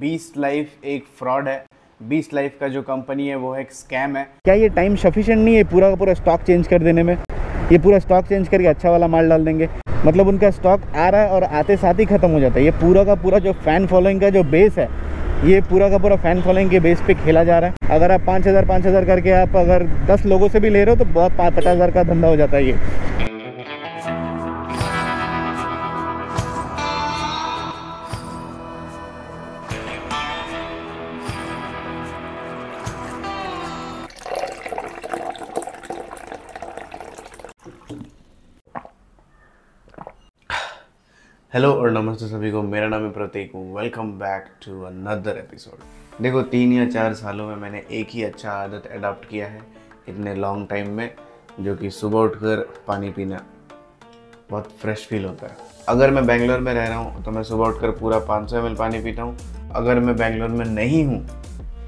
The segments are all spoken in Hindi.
बीस लाइफ एक फ्रॉड है। बीस लाइफ का जो कंपनी है, वो एक स्कैम है। क्या ये टाइम सफिशिएंट नहीं है पूरा का पूरा स्टॉक चेंज कर देने में? ये पूरा स्टॉक चेंज करके अच्छा वाला माल डाल देंगे। मतलब उनका स्टॉक आ रहा है और आते साथ ही ख़त्म हो जाता है। ये पूरा का पूरा जो फ़ैन फॉलोइंग का जो बेस है, ये पूरा का पूरा फ़ैन फॉलोइंग के बेस पे खेला जा रहा है। अगर आप पाँच हज़ार पाँच हज़ार करके आप अगर दस लोगों से भी ले रहे हो तो बहुत पचास हज़ार का धंधा हो जाता है ये। हेलो और नमस्ते सभी को। मेरा नाम है Prateek welcome back to another episode देखो, तीन या चार सालों में मैंने एक ही अच्छा आदत अडॉप्ट किया है इतने लॉन्ग टाइम में, जो कि सुबह उठकर पानी पीना बहुत फ्रेश फील होता है। अगर मैं बेंगलोर में रह रहा हूँ तो मैं सुबह उठकर पूरा 500 सौ पानी पीता हूँ। अगर मैं बेंगलोर में नहीं हूँ,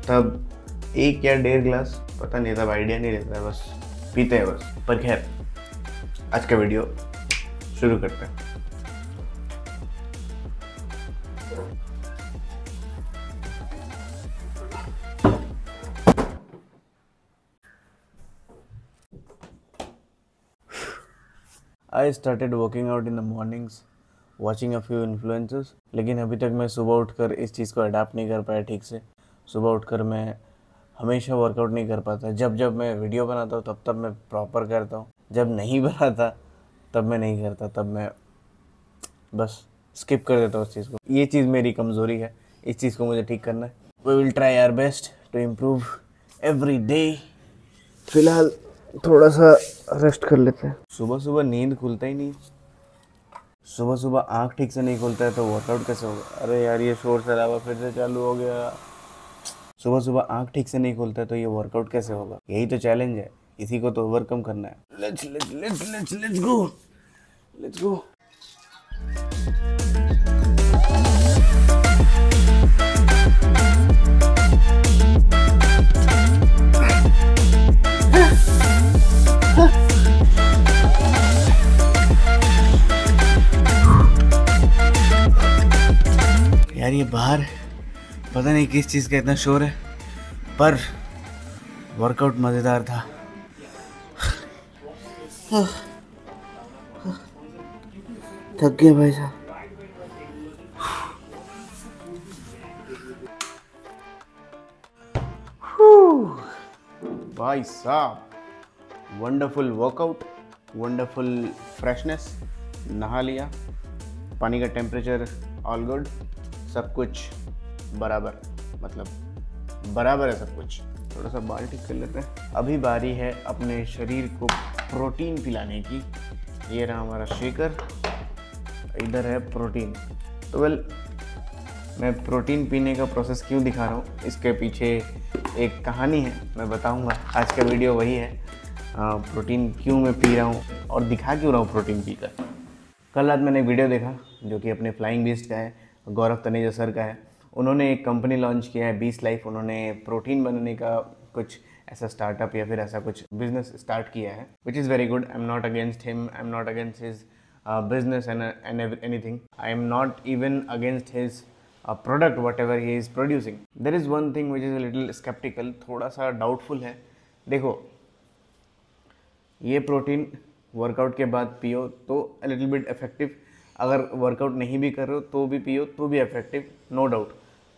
तब एक या डेढ़ गिलास पता नहीं, तब आइडिया नहीं रहता है। बस पीते हैं बस। पर खैर, आज का वीडियो शुरू करते हैं। I started working out in the mornings watching a few influencers लेकिन अभी तक मैं सुबह उठकर इस चीज़ को अडाप्ट नहीं कर पाया ठीक से। सुबह उठकर मैं हमेशा वर्कआउट नहीं कर पाता। जब जब मैं वीडियो बनाता हूँ, तब तब मैं प्रॉपर करता हूँ। जब नहीं बनाता, तब मैं नहीं करता। तब मैं बस स्किप कर देता हूँ उस चीज़ को। ये चीज़ मेरी कमज़ोरी है। इस चीज़ को मुझे ठीक करना है। We will try our best to improve every day फ़िलहाल थोड़ा सा रेस्ट कर लेते हैं। सुबह सुबह नींद खुलता ही नहीं। सुबह सुबह आँख ठीक से नहीं खुलता है तो वर्कआउट कैसे होगा? अरे यार, ये शोर शराबा फिर से चालू हो गया। सुबह सुबह आँख ठीक से नहीं खुलता है तो ये वर्कआउट कैसे होगा? यही तो चैलेंज है। इसी को तो ओवरकम करना है। Let's let's let's let's let's go let's go ये बाहर। पता नहीं किस चीज़ का इतना शोर है, पर वर्कआउट मज़ेदार था। थक गए भाई साहब। भाई साहब वंडरफुल वर्कआउट वंडरफुल फ्रेशनेस नहा लिया, पानी का टेम्परेचर ऑल गुड सब कुछ बराबर मतलब बराबर है सब कुछ। थोड़ा सा बाल ठीक कर लेते हैं। अभी बारी है अपने शरीर को प्रोटीन पिलाने की। ये रहा हमारा शेकर इधर है प्रोटीन। तो वेल मैं प्रोटीन पीने का प्रोसेस क्यों दिखा रहा हूँ इसके पीछे एक कहानी है मैं बताऊँगा। आज का वीडियो वही है आ, प्रोटीन क्यों मैं पी रहा हूँ और दिखा क्यों रहा हूँ प्रोटीन पीकर। कल रात मैंने एक वीडियो देखा जो कि अपने फ्लाइंग बेस्ट का है। गौरव तनेजा सर का है। उन्होंने एक कंपनी लॉन्च किया है बीस लाइफ उन्होंने प्रोटीन बनाने का कुछ ऐसा स्टार्टअप या फिर ऐसा कुछ बिज़नेस स्टार्ट किया है which is very good I am not against him I am not against his business and anything I am not even against his product whatever he is producing there is one thing which is little sceptical थोड़ा सा डाउटफुल है। देखो, ये प्रोटीन वर्कआउट के बाद पियो तो लिटिल बिट इफ़ेक्टिव अगर वर्कआउट नहीं भी कर तो भी पियो तो भी इफ़ेक्टिव नो डाउट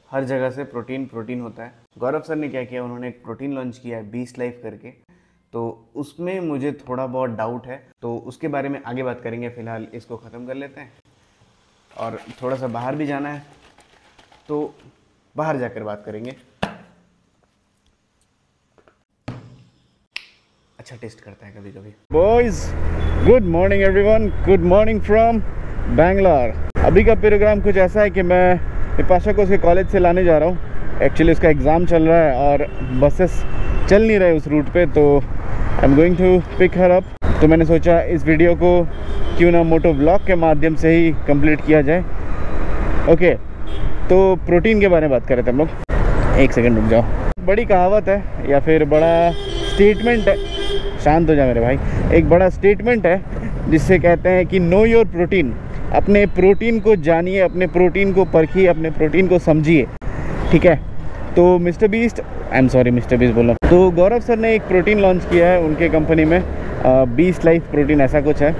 हर जगह से प्रोटीन प्रोटीन होता है। गौरव सर ने क्या किया? उन्होंने एक प्रोटीन लॉन्च किया है बीस लाइफ करके। तो उसमें मुझे थोड़ा बहुत डाउट है। तो उसके बारे में आगे बात करेंगे, फ़िलहाल इसको ख़त्म कर लेते हैं। और थोड़ा सा बाहर भी जाना है। तो बाहर जाकर बात करेंगे। अच्छा टेस्ट करता है कभी कभी boys good morning everyone good morning from Bangalore. अभी का प्रोग्राम कुछ ऐसा है कि मैं विपाशा को उसके कॉलेज से लाने जा रहा हूँ। एक्चुअली उसका एग्ज़ाम चल रहा है और बसेस चल नहीं रहे उस रूट पे तो I am going to pick her up तो मैंने सोचा इस वीडियो को क्यों ना मोटो ब्लॉग के माध्यम से ही कंप्लीट किया जाए। ओके तो प्रोटीन के बारे में बात कर रहे थे हम लोग। एक सेकंड रुक जाओ। बड़ी कहावत है या फिर बड़ा स्टेटमेंट है? शांत हो जाए मेरे भाई। एक बड़ा स्टेटमेंट है जिससे कहते हैं कि नो योर प्रोटीन अपने प्रोटीन को जानिए अपने प्रोटीन को परखिए अपने प्रोटीन को समझिए। ठीक है? तो Mister Beast I am sorry Mister Beast बोल तो गौरव सर ने एक प्रोटीन लॉन्च किया है उनके कंपनी में बीस लाइफ प्रोटीन ऐसा कुछ है।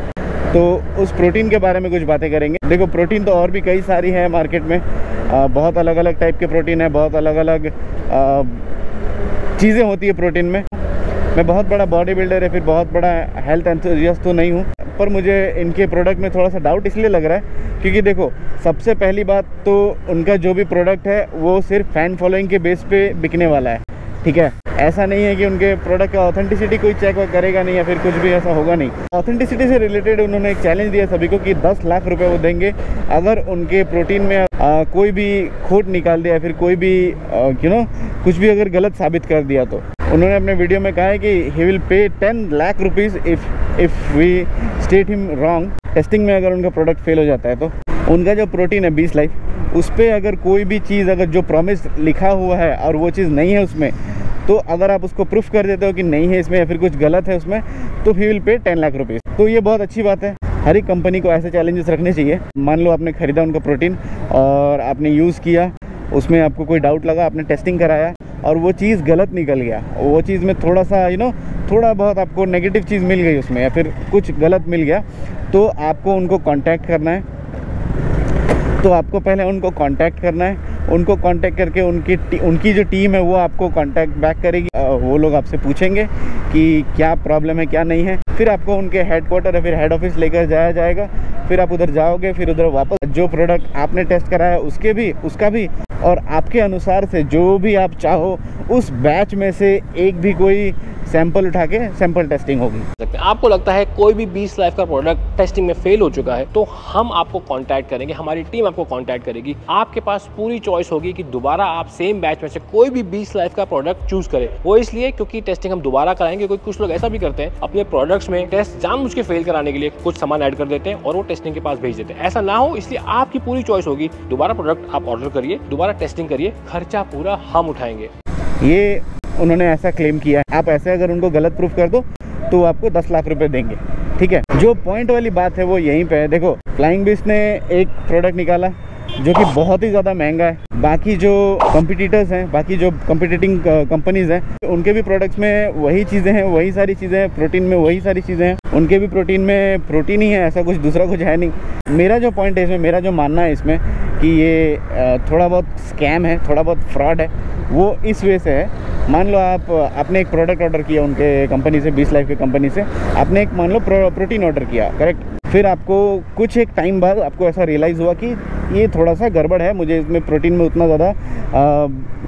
तो उस प्रोटीन के बारे में कुछ बातें करेंगे। देखो प्रोटीन तो और भी कई सारी है मार्केट में। आ, बहुत अलग अलग टाइप के प्रोटीन है बहुत अलग अलग चीज़ें होती है प्रोटीन में। मैं बहुत बड़ा बॉडी बिल्डर है फिर बहुत बड़ा हेल्थ एंथुजियास्ट तो नहीं हूँ। पर मुझे इनके प्रोडक्ट में थोड़ा सा डाउट इसलिए लग रहा है, क्योंकि देखो, सबसे पहली बात तो उनका जो भी प्रोडक्ट है, वो सिर्फ़ फ़ैन फॉलोइंग के बेस पे बिकने वाला है। ठीक है? ऐसा नहीं है कि उनके प्रोडक्ट का ऑथेंटिसिटी कोई चेक करेगा नहीं या फिर कुछ भी ऐसा होगा नहीं। ऑथेंटिसिटी से रिलेटेड उन्होंने एक चैलेंज दिया सभी को कि 10 लाख रुपए वो देंगे। अगर उनके प्रोटीन में आ, कोई भी खोट निकाल दिया फिर कोई भी यू नो कुछ भी अगर गलत साबित कर दिया तो। उन्होंने अपने वीडियो में कहा है कि he will pay ten lakh rupees if if we state him wrong testing में अगर उनका प्रोडक्ट फेल हो जाता है तो। उनका जो प्रोटीन है बीस लाइफ उस पर अगर कोई भी चीज़ अगर जो प्रॉमिस लिखा हुआ है और वो चीज़ नहीं है उसमें तो अगर आप उसको प्रूफ कर देते हो कि नहीं है इसमें या फिर कुछ गलत है उसमें तो he will pay ten lakh rupees तो ये बहुत अच्छी बात है। हर एक कंपनी को ऐसे चैलेंजेस रखने चाहिए। मान लो आपने ख़रीदा उनका प्रोटीन और आपने यूज़ किया, उसमें आपको कोई डाउट लगा, आपने टेस्टिंग कराया और वो चीज़ गलत निकल गया। वो चीज़ में थोड़ा सा यू नो थोड़ा बहुत आपको नेगेटिव चीज़ मिल गई उसमें या फिर कुछ गलत मिल गया तो आपको उनको कांटेक्ट करना है। तो आपको पहले उनको कांटेक्ट करना है। उनको कांटेक्ट करके उनकी उनकी जो टीम है, वो आपको कांटेक्ट बैक करेगी। वो लोग आपसे पूछेंगे कि क्या प्रॉब्लम है, क्या नहीं है। फिर आपको उनके हेड क्वार्टर या फिर हेड ऑफ़िस लेकर जाया जाएगा। फिर आप उधर जाओगे, फिर उधर वापस जो प्रोडक्ट आपने टेस्ट कराया, उसके भी उसका भी और आपके अनुसार से जो भी आप चाहो, उस बैच में से एक भी कोई सैंपल उठा के सैंपल टेस्टिंग होगी। आपको लगता है कोई भी 20 लाइफ का प्रोडक्ट टेस्टिंग में फेल हो चुका है तो हम आपको कांटेक्ट करेंगे, हमारी टीम आपको कांटेक्ट करेगी। आपके पास पूरी चॉइस होगी कि दोबारा आप सेम बैच में से कोई भी 20 लाइफ का प्रोडक्ट चूज़ करें। वो इसलिए क्योंकि टेस्टिंग हम दोबारा कराएँगे कोई कुछ लोग ऐसा भी करते हैं, अपने प्रोडक्ट्स में टेस्ट जान मुझ के फेल कराने के लिए कुछ सामान ऐड कर देते हैं और वो टेस्टिंग के पास भेज देते हैं। ऐसा ना हो, इसलिए आपकी पूरी चॉइस होगी, दोबारा प्रोडक्ट आप ऑर्डर करिए, दोबारा टेस्टिंग करिए, खर्चा पूरा हम उठाएँगे। ये उन्होंने ऐसा क्लेम किया है। आप ऐसे अगर उनको गलत प्रूफ कर दो तो आपको दस लाख रुपए देंगे। ठीक है? जो पॉइंट वाली बात है, वो यहीं पे है। देखो फ्लाइंग बिस ने एक प्रोडक्ट निकाला। जो कि बहुत ही ज़्यादा महँगा है। बाकी जो कॉम्पिटिटर्स हैं बाकी जो कॉम्पिटिटिंग कंपनीज़ हैं उनके भी प्रोडक्ट्स में वही चीज़ें हैं वही सारी चीज़ें हैं प्रोटीन में वही सारी चीज़ें हैं। उनके भी प्रोटीन में प्रोटीन ही है ऐसा कुछ दूसरा कुछ है नहीं। मेरा जो पॉइंट है इसमें मेरा जो मानना है इसमें कि ये थोड़ा बहुत स्कैम है थोड़ा बहुत फ्रॉड है। वो इस वजह से है। मान लो आप आपने एक प्रोडक्ट ऑर्डर किया उनके कंपनी से बीस लाइफ की कंपनी से। आपने एक मान लो प्रो, प्रोटीन ऑर्डर किया करेक्ट फिर आपको कुछ एक टाइम बाद आपको ऐसा रियलाइज़ हुआ कि ये थोड़ा सा गड़बड़ है, मुझे इसमें प्रोटीन में उतना ज़्यादा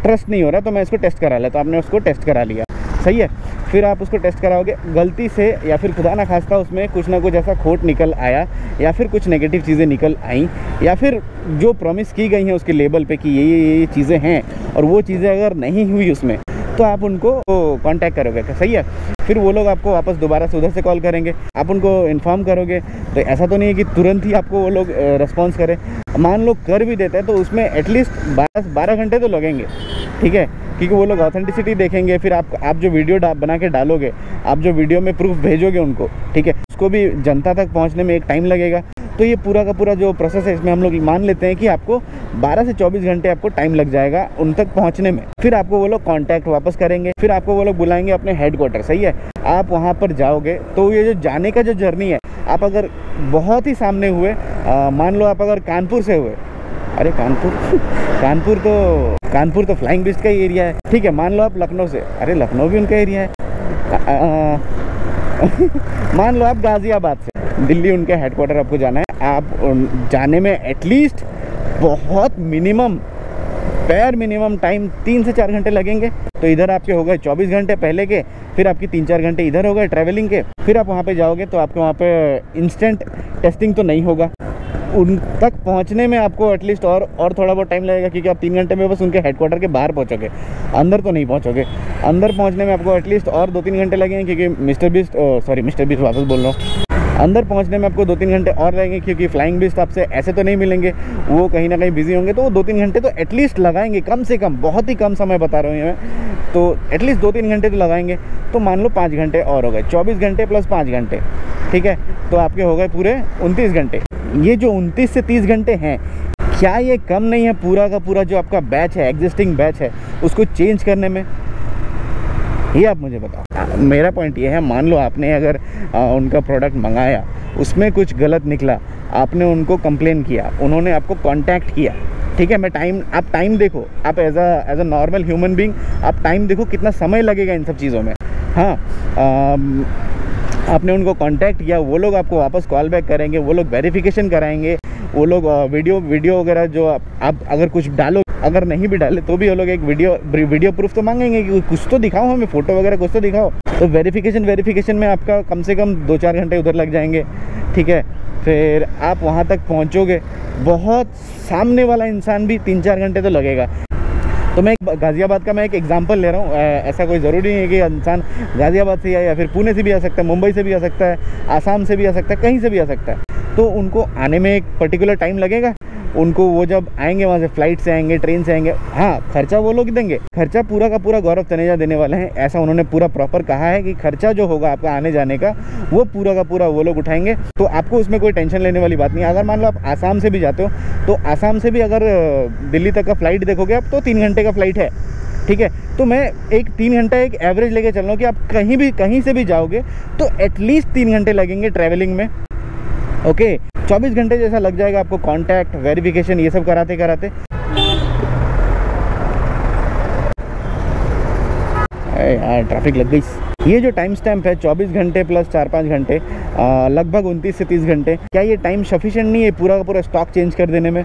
ट्रस्ट नहीं हो रहा तो मैं इसको टेस्ट करा लिया तो आपने उसको टेस्ट करा लिया। सही है? फिर आप उसको टेस्ट कराओगे, गलती से या फिर खुदा ना खास्ता उसमें कुछ ना कुछ ऐसा खोट निकल आया, या फिर कुछ नेगेटिव चीज़ें निकल आई, या फिर जो प्रॉमिस की गई हैं उसके लेबल पे कि ये ये ये चीज़ें हैं, और वो चीज़ें अगर नहीं हुई उसमें तो आप उनको कांटेक्ट करोगे। सही है। फिर वो लोग आपको वापस दोबारा से उधर से कॉल करेंगे। आप उनको इन्फॉर्म करोगे। तो ऐसा तो नहीं है कि तुरंत ही आपको वो लोग रिस्पॉन्स करें। मान लो कर भी देते हैं तो उसमें एटलीस्ट बारह बारह घंटे तो लगेंगे। ठीक है? क्योंकि वो लोग ऑथेंटिसिटी देखेंगे। फिर आप आप जो वीडियो बना के डालोगे, आप जो वीडियो में प्रूफ भेजोगे उनको। ठीक है? उसको भी जनता तक पहुँचने में एक टाइम लगेगा। तो ये पूरा का पूरा जो प्रोसेस है इसमें हम लोग मान लेते हैं कि आपको 12 से 24 घंटे आपको टाइम लग जाएगा उन तक पहुँचने में। फिर आपको वो लोग कांटेक्ट वापस करेंगे फिर आपको वो लोग बुलाएँगे अपने हेडक्वार्टर सही है? आप वहाँ पर जाओगे तो ये जो जाने का जो जर्नी है आप अगर बहुत ही सामने हुए आ, मान लो आप अगर कानपुर से हुए। अरे कानपुर? कानपुर तो कानपुर तो फ्लाइंग बिस्ट का ही एरिया है। ठीक है मान लो आप लखनऊ से। अरे लखनऊ भी उनका एरिया है। मान लो आप गाज़ियाबाद से। दिल्ली उनके हेडक्वार्टर आपको जाना है। आप जाने में एटलीस्ट बहुत मिनिमम पैर मिनिमम टाइम तीन से चार घंटे लगेंगे। तो इधर आपके हो गए चौबीस घंटे पहले के, फिर आपकी तीन चार घंटे इधर हो गए ट्रैवलिंग के, फिर आप वहाँ पे जाओगे तो आपके वहाँ पे इंस्टेंट टेस्टिंग तो नहीं होगा। उन तक पहुँचने में आपको एटलीस्ट और और थोड़ा बहुत टाइम लगेगा, क्योंकि आप तीन घंटे में बस उनके हेडक्वार्टर के बाहर पहुंचोगे। अंदर तो नहीं पहुंचोगे। अंदर पहुँचने में आपको एटलीस्ट और दो तीन घंटे लगेंगे, क्योंकि Mister Beast sorry Mister Beast वापस बोल रहा हूँ। अंदर पहुँचने में आपको दो तीन घंटे और लगेंगे, क्योंकि फ्लाइंग बिस्ट आपसे ऐसे तो नहीं मिलेंगे। वो कहीं ना कहीं बिज़ी होंगे तो वो दो तीन घंटे तो एटलीस्ट लगाएँगे, कम से कम, बहुत ही कम समय बता रहा हूँ मैं। तो एटलीस्ट दो तीन घंटे तो लगाएँगे। तो मान लो पाँच घंटे और हो गए, चौबीस घंटे प्लस पाँच घंटे, ठीक है? तो आपके हो गए पूरे उनतीस घंटे। ये जो उनतीस से तीस घंटे हैं क्या ये कम नहीं है पूरा का पूरा जो आपका बैच है एग्जिस्टिंग बैच है उसको चेंज करने में? ये आप मुझे बताओ। मेरा पॉइंट ये है मान लो आपने अगर आ, उनका प्रोडक्ट मंगाया उसमें कुछ गलत निकला आपने उनको कंप्लेन किया उन्होंने आपको कांटेक्ट किया ठीक है मैं टाइम आप टाइम देखो आप as a as a normal human being आप टाइम देखो कितना समय लगेगा इन सब चीज़ों में। हाँ आम, आपने उनको कांटेक्ट किया वो लोग आपको वापस कॉल बैक करेंगे वो लोग वेरिफिकेशन कराएँगे वो लोग वीडियो वीडियो वगैरह जो आप, अगर कुछ डालो अगर नहीं भी डाले तो भी वो लोग एक वीडियो वीडियो प्रूफ तो मांगेंगे कि कुछ तो दिखाओ हमें फ़ोटो वगैरह कुछ तो दिखाओ। तो वेरिफिकेशन वेरिफिकेशन में आपका कम से कम दो चार घंटे उधर लग जाएँगे ठीक है? फिर आप वहाँ तक पहुँचोगे बहुत सामने वाला इंसान भी तीन चार घंटे तो लगेगा। तो मैं एक गाज़ियाबाद का मैं एक एग्ज़ाम्पल ले रहा हूँ। ऐसा कोई ज़रूरी नहीं है कि इंसान गाज़ियाबाद से या फिर पुणे से भी आ सकता है, मुंबई से भी आ सकता है, आसाम से भी आ सकता है, कहीं से भी आ सकता है। तो उनको आने में एक पर्टिकुलर टाइम लगेगा। उनको वो जब आएँगे, वहाँ से फ़्लाइट से आएँगे ट्रेन से आएँगे हाँ खर्चा वो लोग देंगे। खर्चा पूरा का पूरा गौरव तनेजा देने वाले हैं, ऐसा उन्होंने पूरा प्रॉपर कहा है कि खर्चा जो होगा आपका आने जाने का, वो पूरा का पूरा वो लोग उठाएँगे। तो आपको उसमें कोई टेंशन लेने वाली बात नहीं अगर मान लो आप आसाम से भी जाते हो तो आसाम से भी अगर दिल्ली तक का फ़्लाइट देखोगे आप तो तीन घंटे का फ़्लाइट है। ठीक है? तो मैं एक तीन घंटा एक एवरेज लेके चल रहा हूँ कि आप कहीं भी, कहीं से भी जाओगे तो एटलीस्ट तीन घंटे लगेंगे ट्रैवलिंग में। ओके? 24 घंटे जैसा लग जाएगा आपको कॉन्टैक्ट वेरिफिकेशन ये सब कराते कराते। यार ट्रैफ़िक लग गई। ये जो टाइम स्टैम्प है 24 घंटे प्लस चार पाँच घंटे लगभग उनतीस से तीस घंटे। क्या ये टाइम सफिशेंट नहीं है पूरा का पूरा स्टॉक चेंज कर देने में?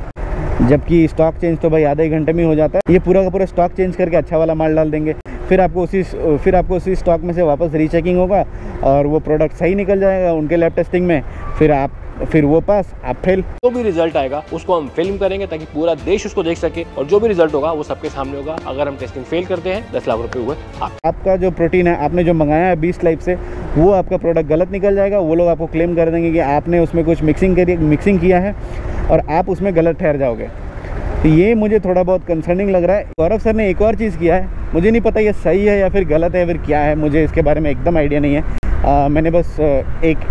जबकि स्टॉक चेंज तो भाई आधे घंटे में हो जाता है। ये पूरा का पूरा स्टॉक चेंज करके अच्छा वाला माल डाल देंगे। फिर आपको उसी फिर आपको उसी स्टॉक में से वापस रीचेकिंग होगा और वो प्रोडक्ट सही निकल जाएगा उनके लैब टेस्टिंग में। फिर आप फिर वो पास आप फेल जो भी रिज़ल्ट आएगा उसको हम फ़िल्म करेंगे ताकि पूरा देश उसको देख सके और जो भी रिज़ल्ट होगा वो सबके सामने होगा। अगर हम टेस्टिंग फेल करते हैं दस लाख रुपए हुए आप आपका जो प्रोटीन है आपने जो मंगाया है बीस लाइफ से वो आपका प्रोडक्ट गलत निकल जाएगा। वो लोग आपको क्लेम कर देंगे कि आपने उसमें कुछ मिक्सिंग करी मिक्सिंग किया है और आप उसमें गलत ठहर जाओगे। तो ये मुझे थोड़ा बहुत कंसर्निंग लग रहा है। गौरव सर ने एक और चीज़ किया है। मुझे नहीं पता ये सही है या फिर गलत है फिर क्या है। मुझे इसके बारे में एकदम आइडिया नहीं है। आ, मैंने बस एक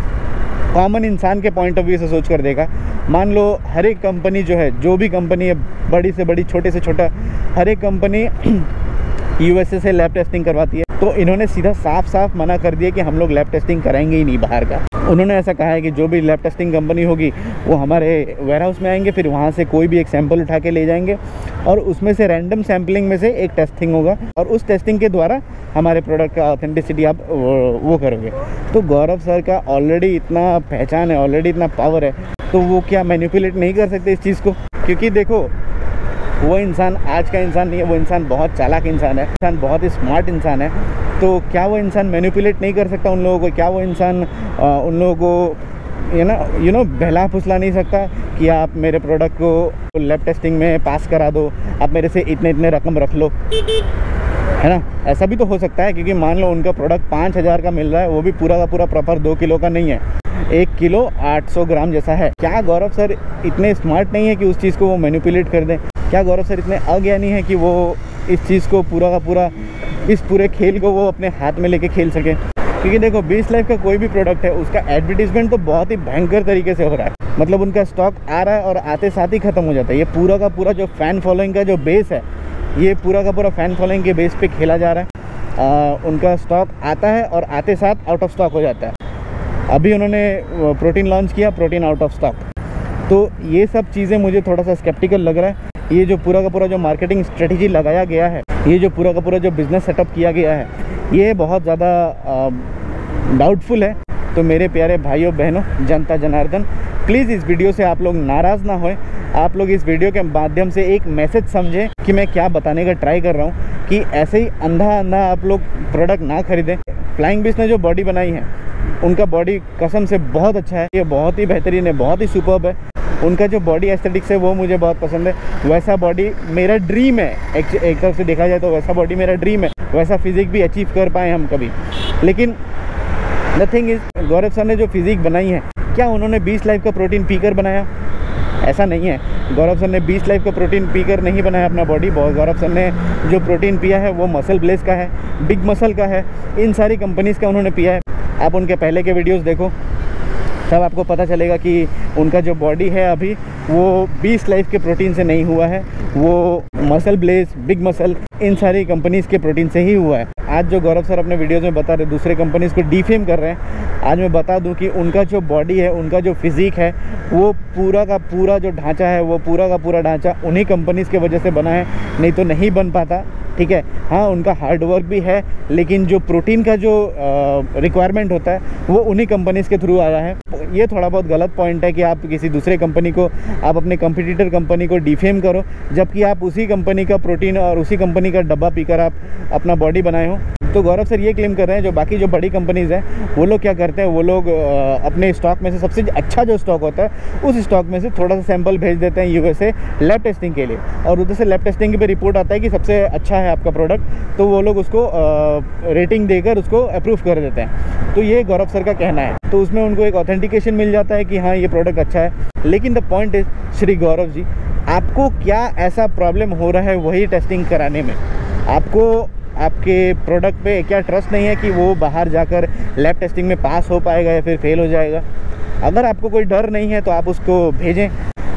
कॉमन इंसान के पॉइंट ऑफ़ व्यू से सोच कर देखा। मान लो हर एक कंपनी जो है जो भी कंपनी है बड़ी से बड़ी छोटे से छोटा हर एक कंपनी यूएसए से लैब टेस्टिंग करवाती है। तो इन्होंने सीधा साफ़ साफ़ मना कर दिया कि हम लोग लैब टेस्टिंग कराएँगे ही नहीं बाहर का। उन्होंने ऐसा कहा है कि जो भी लैब टेस्टिंग कंपनी होगी, वो हमारे वेयर हाउस में आएँगे, फिर वहाँ से कोई भी एक सैंपल उठा के ले जाएँगे और उसमें से रैंडम सैम्पलिंग में से एक टेस्टिंग होगा और उस टेस्टिंग के द्वारा हमारे प्रोडक्ट का ऑथेंटिसिटी आप वो करोगे। तो गौरव सर का ऑलरेडी इतना पहचान है ऑलरेडी इतना पावर है तो वो क्या मैनिपुलेट नहीं कर सकते इस चीज़ को? क्योंकि देखो वो इंसान, आज का इंसान नहीं है, वो इंसान बहुत चालाक इंसान है, इंसान बहुत ही स्मार्ट इंसान है। तो क्या वो इंसान मैनिपुलेट नहीं कर सकता उन लोगों को? क्या वो इंसान उन लोगों को यू नो यू नो बहला फुसला नहीं सकता कि आप मेरे प्रोडक्ट को लैब टेस्टिंग में पास करा दो, आप मेरे से इतने इतने रकम रख लो। है ना? ऐसा भी तो हो सकता है, क्योंकि मान लो उनका प्रोडक्ट पाँच हज़ार का मिल रहा है, वो भी पूरा का पूरा प्रॉपर दो किलो का नहीं है। एक किलो 800 ग्राम जैसा है। क्या गौरव सर इतने स्मार्ट नहीं है कि उस चीज़ को वो मैनिपुलेट कर दें? क्या गौरव सर इतने अज्ञानी है कि वो इस चीज़ को पूरा का पूरा इस पूरे खेल को वो अपने हाथ में लेके खेल सके? क्योंकि देखो बीस लाइफ का कोई भी प्रोडक्ट है उसका एडवर्टीजमेंट तो बहुत ही भयंकर तरीके से हो रहा है। मतलब उनका स्टॉक आ रहा है और आते साथ ही ख़त्म हो जाता है। ये पूरा का पूरा जो फ़ैन फॉलोइंग का जो बेस है ये पूरा का पूरा फ़ैन फॉलोइंग के बेस पे खेला जा रहा है। आ, उनका स्टॉक आता है और आते साथ आउट ऑफ़ स्टॉक हो जाता है। अभी उन्होंने प्रोटीन लॉन्च किया प्रोटीन आउट ऑफ़ स्टॉक तो ये सब चीज़ें मुझे थोड़ा सा स्केप्टिकल लग रहा है। ये जो पूरा का पूरा जो मार्केटिंग स्ट्रेटजी लगाया गया है, ये जो पूरा का पूरा जो बिज़नेस सेटअप किया गया है, ये बहुत ज़्यादा डाउटफुल है। तो मेरे प्यारे भाइयों, बहनों, जनता, जनार्दन प्लीज़ इस वीडियो से आप लोग नाराज़ ना होए। आप लोग इस वीडियो के माध्यम से एक मैसेज समझें कि मैं क्या बताने का ट्राई कर रहा हूँ कि ऐसे ही अंधा अंधा आप लोग प्रोडक्ट ना खरीदें। फ्लाइंग बिस ने जो बॉडी बनाई है, उनका बॉडी कसम से बहुत अच्छा है। ये बहुत ही बेहतरीन है, बहुत ही सुपर्ब है। उनका जो बॉडी एस्थेटिक्स है वो मुझे बहुत पसंद है। वैसा बॉडी मेरा ड्रीम है। एक, एक तरफ़ से देखा जाए तो वैसा बॉडी मेरा ड्रीम है। वैसा फिजिक भी अचीव कर पाए हम कभी। लेकिन नथिंग इज़ गौरव सर ने जो फिजिक बनाई है क्या उन्होंने 20 लाइफ का प्रोटीन पीकर बनाया? ऐसा नहीं है। गौरव सर ने 20 लाइफ का प्रोटीन पीकर नहीं बनाया अपना बॉडी बहुत गौरव सर ने जो प्रोटीन पिया है वो मसल ब्लेस का है बिग मसल का है। इन सारी कंपनीज़ का उन्होंने पिया है। आप उनके पहले के वीडियोस देखो। तब आपको पता चलेगा कि उनका जो बॉडी है अभी, वो 20 लाइफ के प्रोटीन से नहीं हुआ है। वो मसल ब्लेज बिग मसल इन सारी कंपनीज़ के प्रोटीन से ही हुआ है। आज जो गौरव सर अपने वीडियोज़ में बता रहे, दूसरे कंपनीज़ को डिफेम कर रहे हैं, आज मैं बता दूँ कि उनका जो बॉडी है, उनका जो फिज़िक है, वो पूरा का पूरा जो ढांचा है, वो पूरा का पूरा ढांचा उन्हीं कंपनीज़ के वजह से बना है, नहीं तो नहीं बन पाता, ठीक है? हाँ उनका हार्ड वर्क भी है, लेकिन जो प्रोटीन का जो रिक्वायरमेंट होता है, वो उन्हीं कंपनीज़ के थ्रू आया है। ये थोड़ा बहुत गलत पॉइंट है कि आप किसी दूसरे कंपनी को, आप अपने कंपटीटर कंपनी को डिफेम करो, जबकि आप उसी कंपनी का प्रोटीन और उसी कंपनी का डब्बा पीकर आप अपना बॉडी बनाए हो। तो गौरव सर ये क्लेम कर रहे हैं, जो बाकी जो बड़ी कंपनीज़ हैं, वो लोग क्या करते हैं, वो लोग अपने स्टॉक में से सबसे अच्छा जो स्टॉक होता है, उस स्टॉक में से थोड़ा सा सैंपल भेज देते हैं यूएसए लैब टेस्टिंग के लिए। और उधर से लैब टेस्टिंग पे रिपोर्ट आता है कि सबसे अच्छा है आपका प्रोडक्ट तो वो लोग उसको रेटिंग देकर उसको अप्रूव कर देते हैं। तो ये गौरव सर का कहना है। तो उसमें उनको एक ऑथेंटिकेशन मिल जाता है कि हाँ ये प्रोडक्ट अच्छा है। लेकिन the point is Shri Gaurav ji, आपको क्या ऐसा प्रॉब्लम हो रहा है वही टेस्टिंग कराने में? आपको आपके प्रोडक्ट पे क्या ट्रस्ट नहीं है कि वो बाहर जाकर लैब टेस्टिंग में पास हो पाएगा या फिर फेल हो जाएगा? अगर आपको कोई डर नहीं है तो आप उसको भेजें।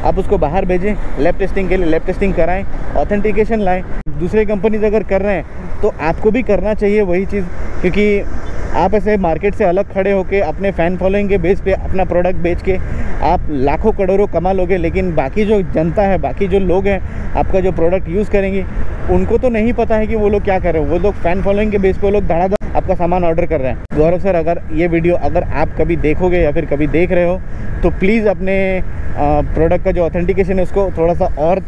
आप उसको बाहर भेजें लैब टेस्टिंग के लिए लैब टेस्टिंग कराएँ ऑथेंटिकेशन लाएँ। दूसरे कंपनीज़ अगर कर रहे हैं तो आपको भी करना चाहिए वही चीज़, क्योंकि आप ऐसे मार्केट से अलग खड़े होकर अपने फ़ैन फॉलोइंग के बेस पे अपना प्रोडक्ट बेच के आप लाखों करोड़ों कमा लोगे, लेकिन बाकी जो जनता है, बाकी जो लोग हैं, आपका जो प्रोडक्ट यूज़ करेंगे, उनको तो नहीं पता है कि वो लोग क्या कर रहे हैं। वो लोग फ़ैन फॉलोइंग के बेस पे लोग धड़ाधड़ आपका सामान ऑर्डर कर रहे हैं। गौरव सर, अगर ये वीडियो अगर आप कभी देखोगे या फिर कभी देख रहे हो तो प्लीज़ अपने प्रोडक्ट का जो ऑथेंटिकेशन है, उसको थोड़ा सा और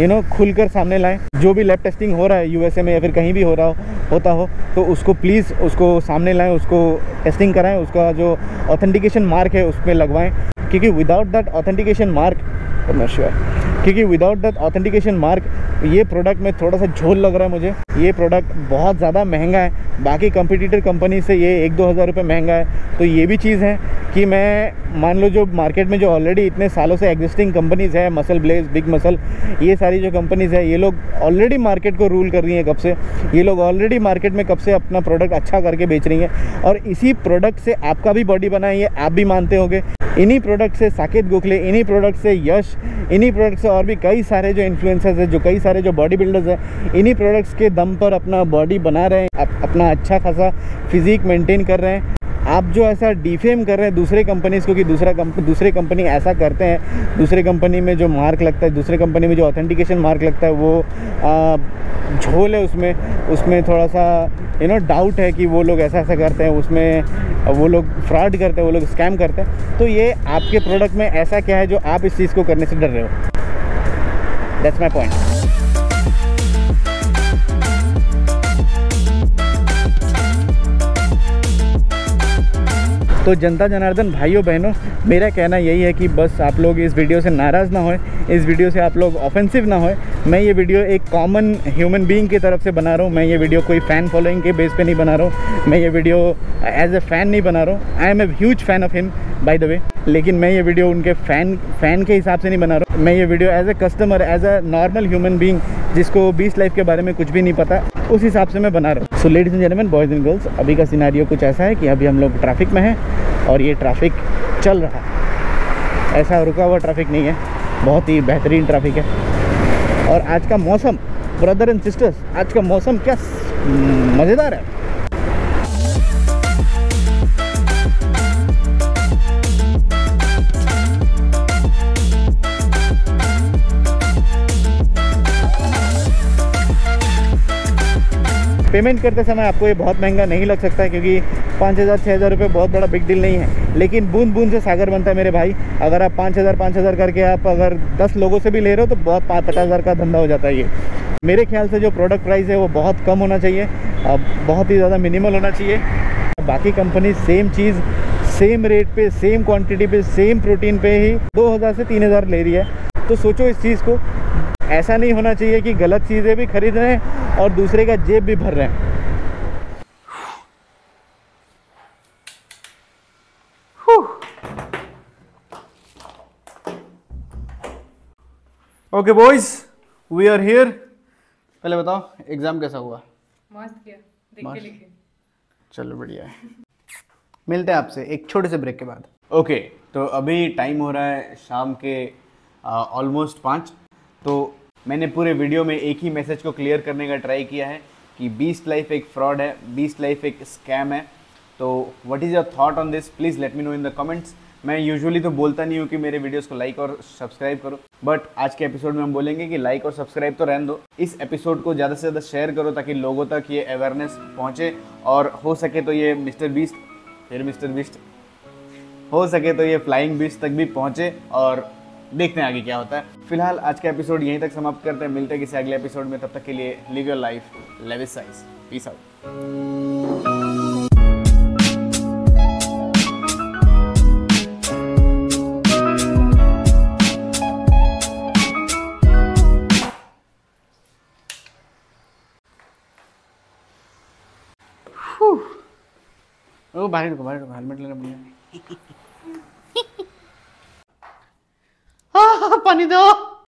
यू नो खुलकर सामने लाएँ। जो भी लैब टेस्टिंग हो रहा है यूएसए में या फिर कहीं भी हो रहा हो, होता हो तो उसको प्लीज़ उसको सामने लाएँ, उसको टेस्टिंग कराएँ, उसका जो ऑथेंटिकेशन मार्क है, उसमें लगवाएँ। क्योंकि without that authentication mark sure क्योंकि विदाउट दैट ऑथेंटिकेशन मार्क ये प्रोडक्ट में थोड़ा सा झोल लग रहा है मुझे। ये प्रोडक्ट बहुत ज़्यादा महँगा है। बाकी कंपिटिटर कंपनी से ये एक दो हज़ार रुपये महँगा है। तो ये भी चीज़ है। कि मैं, मान लो जो मार्केट में जो ऑलरेडी इतने सालों से एग्जिस्टिंग कंपनीज़ है मसल ब्लेज बिग मसल ये सारी जो कंपनीज़ है, ये लोग ऑलरेडी मार्केट को रूल कर रही हैं कब से? ये लोग ऑलरेडी मार्केट में कब से अपना प्रोडक्ट अच्छा करके बेच रही हैं? और इसी प्रोडक्ट से आपका भी बॉडी बना है ये आप भी मानते होंगे। इन्हीं प्रोडक्ट से साकेत गोखले, इन्हीं प्रोडक्ट से यश, इन्हीं प्रोडक्ट से और भी कई सारे जो इन्फ्लुएंसर्स हैं, जो कई सारे जो बॉडी बिल्डर्स हैं, इन्हीं प्रोडक्ट्स के दम पर अपना बॉडी बना रहे हैं अपना अच्छा खासा फिजिक मेंटेन कर रहे हैं। आप जो ऐसा डिफेम कर रहे हैं दूसरे कंपनीज़ को कि दूसरा कंप दूसरे कंपनी ऐसा करते हैं, दूसरे कंपनी में जो मार्क लगता है, दूसरे कंपनी में जो ऑथेंटिकेशन मार्क लगता है, वो झोल है उसमें उसमें थोड़ा सा यू नो डाउट है कि वो लोग ऐसा ऐसा करते हैं, उसमें वो लोग फ्रॉड करते हैं, वो लोग स्कैम करते हैं। तो ये आपके प्रोडक्ट में ऐसा क्या है जो आप इस चीज़ को करने से डर रहे हो? दैट्स माई पॉइंट तो जनता जनार्दन, भाइयों, बहनों, मेरा कहना यही है कि बस आप लोग इस वीडियो से नाराज़ ना होए, इस वीडियो से आप लोग ऑफेंसिव ना होए। मैं ये वीडियो एक कॉमन ह्यूमन बीइंग की तरफ़ से बना रहा हूँ। मैं ये वीडियो कोई फ़ैन फॉलोइंग के बेस पे नहीं बना रहा हूँ। मैं ये वीडियो एज ए फ़ैन नहीं बना रहा हूँ। I am a huge fan of him by the way लेकिन मैं ये वीडियो उनके फ़ैन फ़ैन के हिसाब से नहीं बना रहा हूँ। मैं ये video as a customer as a normal human being जिसको बीस लाइफ के बारे में कुछ भी नहीं पता, उस हिसाब से मैं बना रहा हूँ। So ladies and gentleman boys and girls अभी का सिनारियो कुछ ऐसा है कि अभी हम लोग ट्रैफ़िक में हैं और ये ट्रैफ़िक चल रहा है। ऐसा रुका हुआ ट्रैफ़िक नहीं है। बहुत ही बेहतरीन ट्रैफ़िक है। और आज का मौसम ब्रदर एंड सिस्टर्स आज का मौसम क्या मज़ेदार है। पेमेंट करते समय आपको ये बहुत महँगा नहीं लग सकता है, क्योंकि पाँच हज़ार छः हज़ार रुपये बहुत बड़ा बिग डील नहीं है। लेकिन बूंद बूंद से सागर बनता है मेरे भाई। अगर आप पाँच हज़ार पाँच हज़ार करके आप अगर दस लोगों से भी ले रहे हो तो बहुत पाँच पचास हज़ार का धंधा हो जाता है ये। मेरे ख्याल से जो प्रोडक्ट प्राइस है, वो बहुत कम होना चाहिए। बहुत ही ज़्यादा मिनिमल होना चाहिए। बाकी कंपनी सेम चीज़ सेम रेट पे सेम क्वांटिटी पे सेम प्रोटीन पे ही 2000 से 3000 ले रही है। तो सोचो इस चीज़ को। ऐसा नहीं होना चाहिए कि गलत चीज़ें भी खरीद रहे हैं और दूसरे का जेब भी भर रहे हैं। Okay boys we are here पहले बताओ एग्ज़ाम कैसा हुआ? मस्त किया देख के लिखे। चलो बढ़िया है। मिलते हैं आपसे एक छोटे से ब्रेक के बाद। ओके okay, तो अभी टाइम हो रहा है शाम के ऑलमोस्ट पाँच। तो मैंने पूरे वीडियो में एक ही मैसेज को क्लियर करने का ट्राई किया है कि बीस्ट लाइफ एक फ्रॉड है बीस्ट लाइफ एक स्कैम है। तो what is your thought on this please let me know in the comments मैं यूजुअली तो बोलता नहीं हूँ कि मेरे वीडियोस को लाइक और सब्सक्राइब करो बट आज के एपिसोड में हम बोलेंगे कि लाइक और सब्सक्राइब तो रहने दो। इस एपिसोड को ज़्यादा से ज़्यादा शेयर करो ताकि लोगों तक ये अवेयरनेस पहुँचे और हो सके तो ये मिस्टर बीस्ट फिर मिस्टर बीस्ट हो सके तो ये फ्लाइंग बीस्ट तक भी पहुँचे और देखते हैं आगे क्या होता है। फ़िलहाल आज का एपिसोड यहीं तक समाप्त करते हैं। मिलते हैं किसी अगले एपिसोड में। तब तक के लिए live your life lavish size peace out ओ, बाहर बाहर हेलमेट लेना पड़ेगा पानी दो